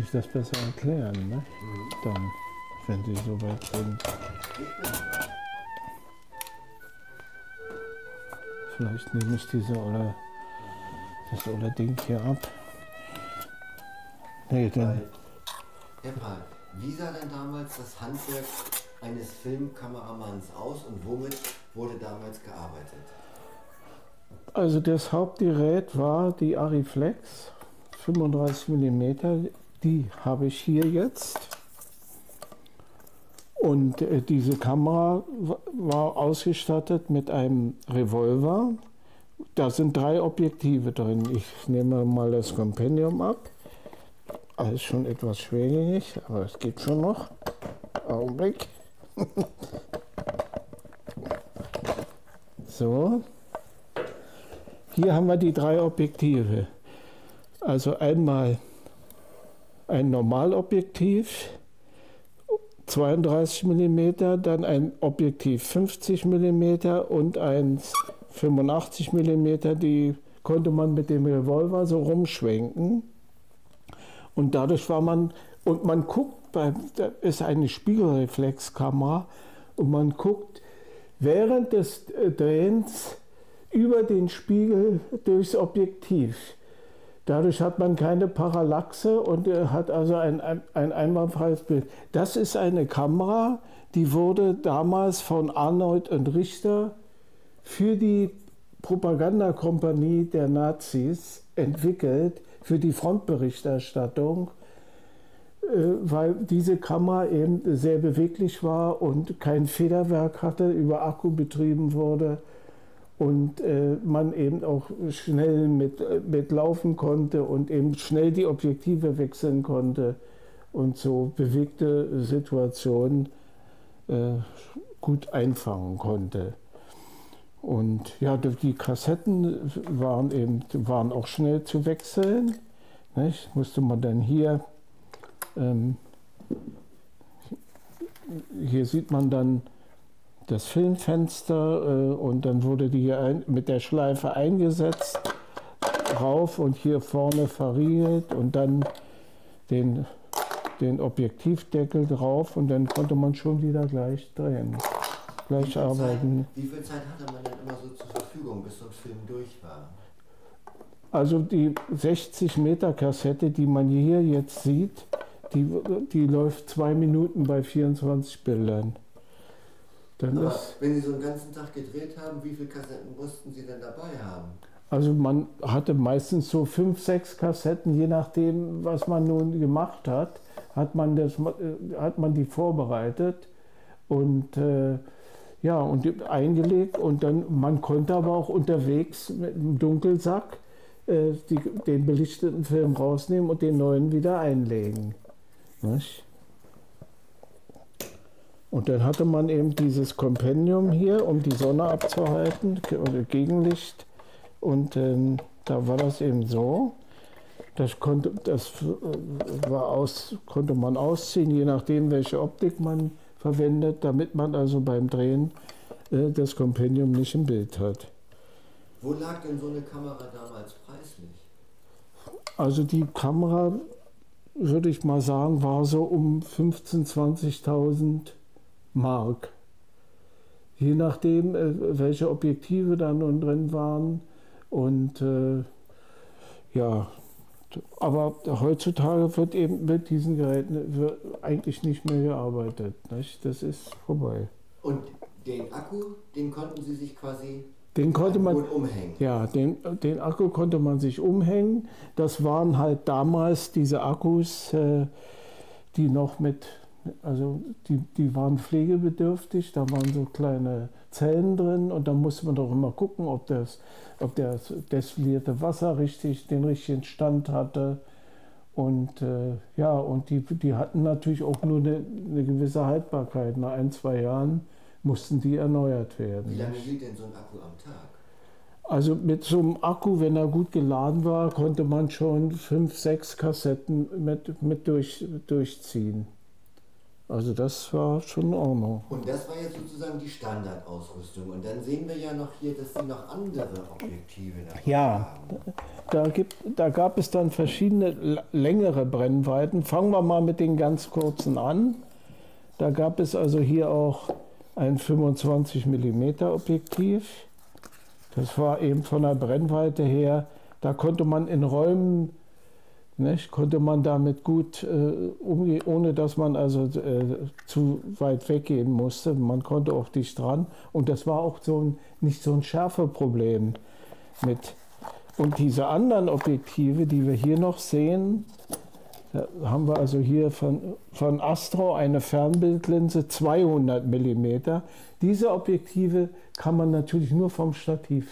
ich das besser erklären. Ne? Dann, wenn Sie soweit sind. Vielleicht nehme ich diese olle, das olle Ding hier ab. Nee, dann. Herr Pahl, wie sah denn damals das Handwerk eines Filmkameramanns aus und womit wurde damals gearbeitet? Also das Hauptgerät war die Ariflex 35 mm. Die habe ich hier jetzt. Und äh, diese Kamera war ausgestattet mit einem Revolver. Da sind drei Objektive drin. Ich nehme mal das Compendium ab. Alles schon etwas schwergängig, aber es geht schon noch. Augenblick. so. Hier haben wir die drei Objektive. Also einmal ein Normalobjektiv, 32 mm, dann ein Objektiv 50 mm und eins 85 mm. Die konnte man mit dem Revolver so rumschwenken. Und dadurch war man, und man guckt, bei, da ist eine Spiegelreflexkamera, und man guckt während des Drehens über den Spiegel durchs Objektiv. Dadurch hat man keine Parallaxe und hat also ein, ein, ein einwandfreies Bild. Das ist eine Kamera, die wurde damals von Arnold und Richter für die Propagandakompanie der Nazis entwickelt, für die Frontberichterstattung, äh, weil diese Kamera eben sehr beweglich war und kein Federwerk hatte, über Akku betrieben wurde und äh, man eben auch schnell mit, äh, mit konnte und eben schnell die Objektive wechseln konnte und so bewegte Situationen äh, gut einfangen konnte. Und ja, die Kassetten waren eben waren auch schnell zu wechseln. Nicht? Musste man dann hier, ähm, hier sieht man dann das Filmfenster äh, und dann wurde die hier ein, mit der Schleife eingesetzt, rauf und hier vorne verriegelt und dann den, den Objektivdeckel drauf und dann konnte man schon wieder gleich drehen, gleich wie arbeiten. Zeit, wie viel Zeit hatte man denn immer so zur Verfügung, bis so ein Film durch war? Also die 60 Meter Kassette, die man hier jetzt sieht, die, die läuft zwei Minuten bei 24 Bildern. Dann Aber wenn Sie so einen ganzen Tag gedreht haben, wie viele Kassetten mussten Sie denn dabei haben? Also man hatte meistens so fünf, sechs Kassetten, je nachdem, was man nun gemacht hat, hat man, das, äh, hat man die vorbereitet und äh, ja, und eingelegt und dann, man konnte aber auch unterwegs mit einem Dunkelsack äh, die, den belichteten Film rausnehmen und den neuen wieder einlegen. Nicht? Und dann hatte man eben dieses Kompendium hier, um die Sonne abzuhalten, Gegenlicht. Und ähm, da war das eben so. Das, konnte, das äh, war aus, konnte man ausziehen, je nachdem, welche Optik man verwendet, damit man also beim Drehen äh, das Kompendium nicht im Bild hat. Wo lag denn so eine Kamera damals preislich? Also die Kamera, würde ich mal sagen, war so um 15.000, 20.000 Mark. Je nachdem, äh, welche Objektive da nun drin waren. Und äh, ja, aber heutzutage wird eben mit diesen Geräten eigentlich nicht mehr gearbeitet. Nicht? Das ist vorbei. Und den Akku, den konnten Sie sich quasi den konnte man umhängen. Ja, den, den Akku konnte man sich umhängen. Das waren halt damals diese Akkus, äh, die noch mit also die, die waren pflegebedürftig, da waren so kleine Zellen drin und da musste man doch immer gucken, ob das, ob das destillierte Wasser richtig den richtigen Stand hatte. Und äh, ja, und die, die hatten natürlich auch nur eine, eine, gewisse Haltbarkeit. Nach ein, zwei Jahren mussten die erneuert werden. Wie lange hielt denn so ein Akku am Tag? Also mit so einem Akku, wenn er gut geladen war, konnte man schon fünf, sechs Kassetten mit, mit durch, durchziehen. Also das war schon in Ordnung. Und das war jetzt sozusagen die Standardausrüstung. Und dann sehen wir ja noch hier, dass Sie noch andere Objektive dabei Ja, haben. da, gibt, da gab es dann verschiedene längere Brennweiten. Fangen wir mal mit den ganz kurzen an. Da gab es also hier auch ein 25 mm Objektiv. Das war eben von der Brennweite her, da konnte man in Räumen, nicht, konnte man damit gut äh, umgehen, ohne dass man also äh, zu weit weggehen musste. Man konnte auch dicht dran. Und das war auch so ein, nicht so ein Schärfeproblem mit. Und diese anderen Objektive, die wir hier noch sehen, da haben wir also hier von, von Astro eine Fernbildlinse 200 mm. Diese Objektive kann man natürlich nur vom Stativ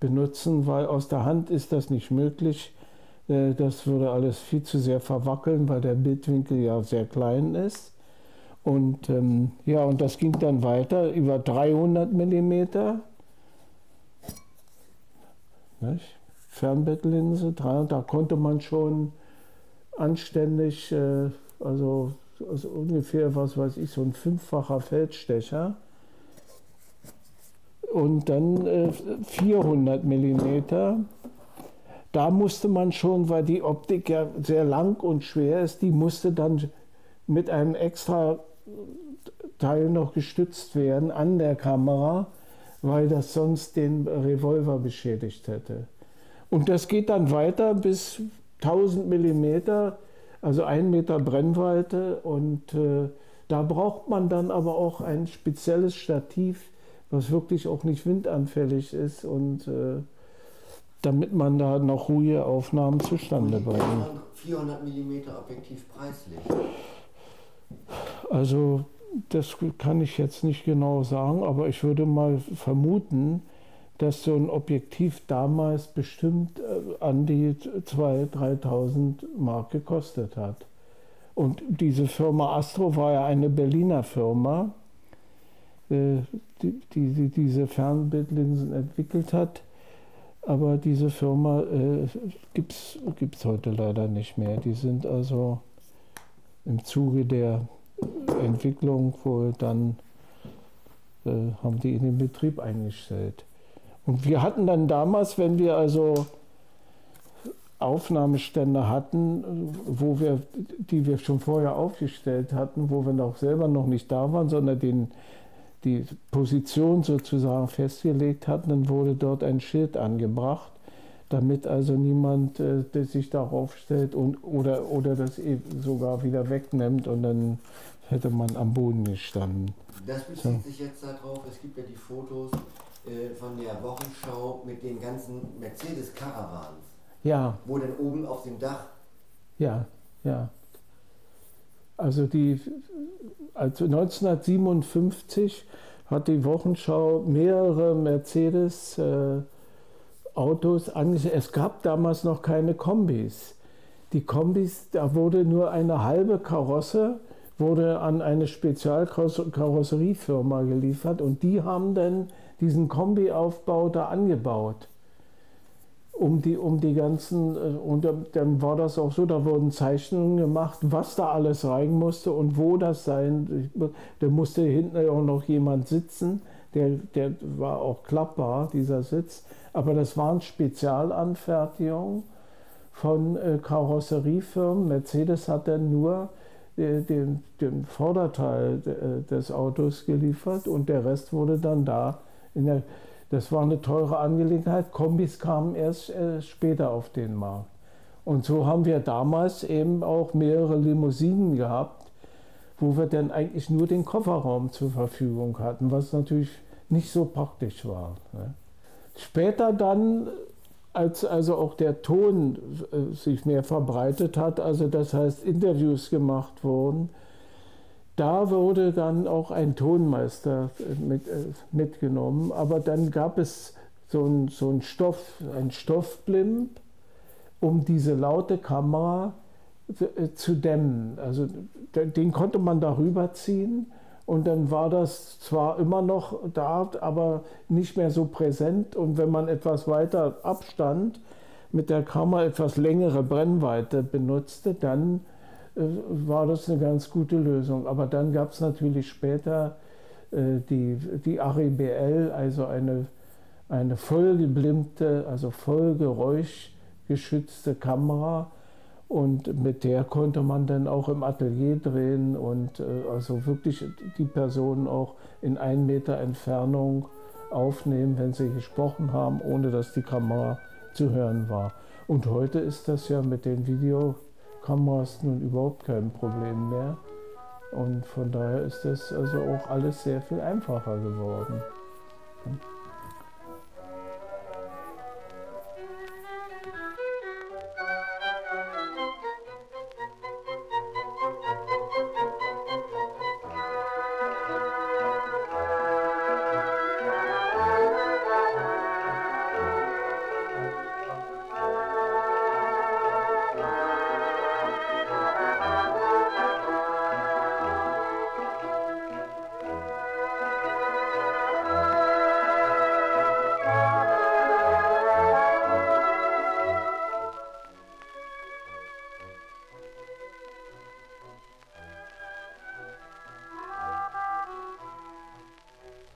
benutzen, weil aus der Hand ist das nicht möglich. Äh, Das würde alles viel zu sehr verwackeln, weil der Bildwinkel ja sehr klein ist. Und ähm, ja, und das ging dann weiter über 300 mm. Nicht? Fernbildlinse, 300, da konnte man schon anständig, äh, also, also ungefähr, was weiß ich, so ein fünffacher Feldstecher. Und dann äh, 400 Millimeter. Da musste man schon, weil die Optik ja sehr lang und schwer ist, die musste dann mit einem extra Teil noch gestützt werden an der Kamera, weil das sonst den Revolver beschädigt hätte. Und das geht dann weiter bis 1000 Millimeter, also ein Meter Brennweite. Und äh, da braucht man dann aber auch ein spezielles Stativ, was wirklich auch nicht windanfällig ist und äh, damit man da noch ruhige Aufnahmen zustande bringt. 400 mm Objektiv preislich. Also das kann ich jetzt nicht genau sagen, aber ich würde mal vermuten, dass so ein Objektiv damals bestimmt äh, an die 2.000, 3.000 Mark gekostet hat. Und diese Firma Astro war ja eine Berliner Firma, äh, die, die, die diese Fernbildlinsen entwickelt hat. Aber diese Firma äh, gibt es heute leider nicht mehr. Die sind also im Zuge der Entwicklung wohl dann äh, haben die in den Betrieb eingestellt. Und wir hatten dann damals, wenn wir also Aufnahmestände hatten, wo wir, die wir schon vorher aufgestellt hatten, wo wir noch selber noch nicht da waren, sondern den, die Position sozusagen festgelegt hatten, dann wurde dort ein Schild angebracht, damit also niemand äh, der sich darauf stellt und, oder, oder das eben sogar wieder wegnimmt und dann hätte man am Boden gestanden. Das bezieht sich jetzt darauf, es gibt ja die Fotos äh, von der Wochenschau mit den ganzen Mercedes-Caravans, Ja, wo dann oben auf dem Dach ja, ja. Also die, also 1957 hat die Wochenschau mehrere Mercedes äh, Autos angesehen. Es gab damals noch keine Kombis. Die Kombis, da wurde nur eine halbe Karosse, wurde an eine Spezialkarosseriefirma geliefert und die haben dann diesen Kombiaufbau da angebaut um die, um die ganzen, äh, und dann- war das auch so, da wurden Zeichnungen gemacht, was da alles rein musste und wo das sein. Da musste hinten auch noch jemand sitzen, der, der war auch klappbar, dieser Sitz. Aber das waren Spezialanfertigungen von äh, Karosseriefirmen. Mercedes hat dann nur äh, den, den Vorderteil des Autos geliefert und der Rest wurde dann da in der das war eine teure Angelegenheit. Kombis kamen erst äh, später auf den Markt. Und so haben wir damals eben auch mehrere Limousinen gehabt, wo wir dann eigentlich nur den Kofferraum zur Verfügung hatten, was natürlich nicht so praktisch war. Ne? Später dann, als also auch der Ton äh, sich mehr verbreitet hat, also das heißt Interviews gemacht wurden, da wurde dann auch ein Tonmeister mit, äh, mitgenommen, aber dann gab es so ein, so ein Stoff, ein Stoffblimp, um diese laute Kamera äh, zu dämmen. Also de- den konnte man darüber ziehen und dann war das zwar immer noch da, aber nicht mehr so präsent und wenn man etwas weiter Abstand mit der Kamera etwas längere Brennweite benutzte, dann war das eine ganz gute Lösung. Aber dann gab es natürlich später äh, die, die ARIBL, also eine, eine vollgeblimmte, also vollgeräuschgeschützte Kamera. Und mit der konnte man dann auch im Atelier drehen und äh, also wirklich die Personen auch in ein Meter Entfernung aufnehmen, wenn sie gesprochen haben, ohne dass die Kamera zu hören war. Und heute ist das ja mit den Videokameras nun überhaupt kein Problem mehr. Und von daher ist das also auch alles sehr viel einfacher geworden.